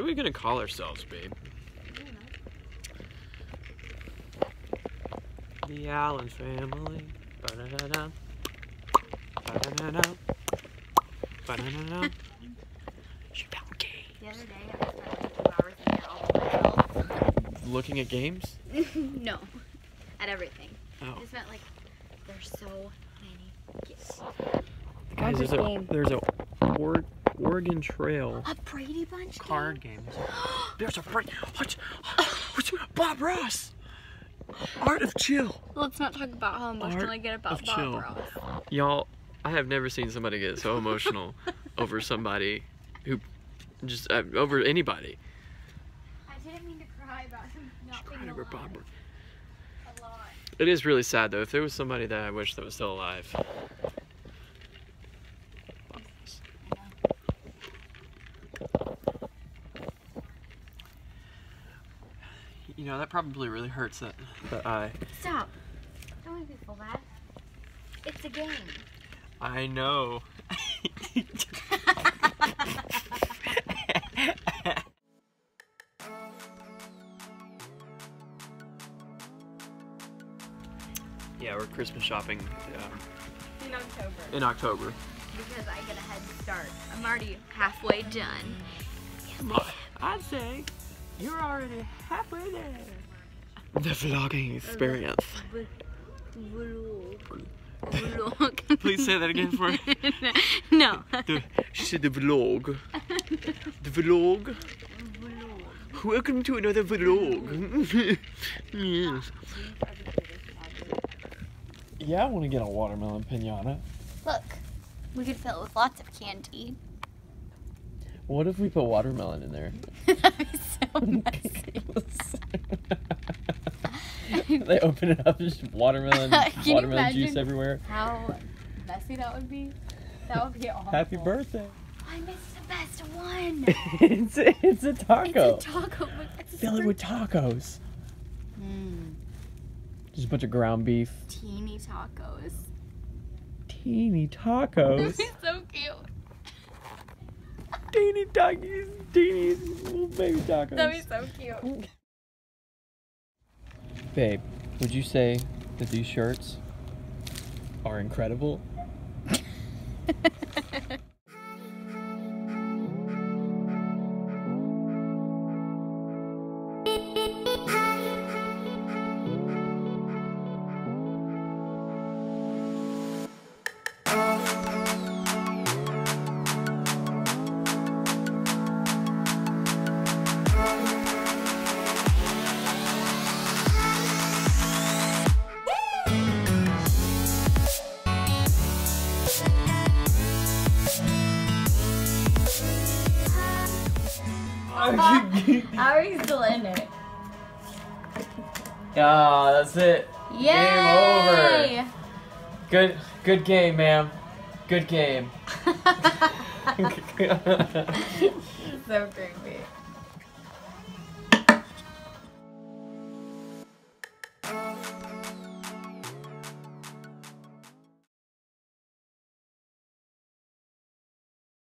we gonna call ourselves, babe? The Allen family. Ba-da-da-da. Ba-da-da-da. Ba-da-da-da. She found game. The other day, I spent like two hours in there all by myself. Looking at games? no, at everything. Oh. I spent like, there's so many games. Guys, there's a, game? there's a or, Oregon Trail A Brady Bunch card game. There's a Brady. What? What's Bob Ross? Art of Chill. Let's not talk about how emotional Art I get about chill. Bob Ross. Y'all, I have never seen somebody get so emotional over somebody who just uh, over anybody. I didn't mean to cry about him not being Cried over alive. Bob. Ross. A lot. It is really sad though. If there was somebody that I wish that was still alive. You know that probably really hurts that that I Stop. Don't make me feel bad. It's a game. I know. yeah, we're Christmas shopping um, In October. in October. Because I get a head start. I'm already halfway done. I'd say you're already halfway there. The vlogging experience. Vlog. Vlog. Please say that again for me. no. The, she said the vlog. The vlog. Welcome to another vlog. yes. Yeah, I want to get a watermelon pinata. Look, we could fill it with lots of candy. What if we put watermelon in there? That'd be so messy. they open it up, just watermelon, Can watermelon juice everywhere. How messy that would be? That would be awful. Happy birthday! I missed the best one. it's a, it's a taco. It's a taco. but it's a Fill it with tacos. Mm, Just a bunch of ground beef. teeny tacos. Teeny That'd tacos. be so cute. Teeny tacos. Teeny little baby tacos. That'd be so cute. Babe, would you say that these shirts are incredible? How are you still in it? Ah, that's it. Yay! over. Good, good game, ma'am. Good game. so creepy.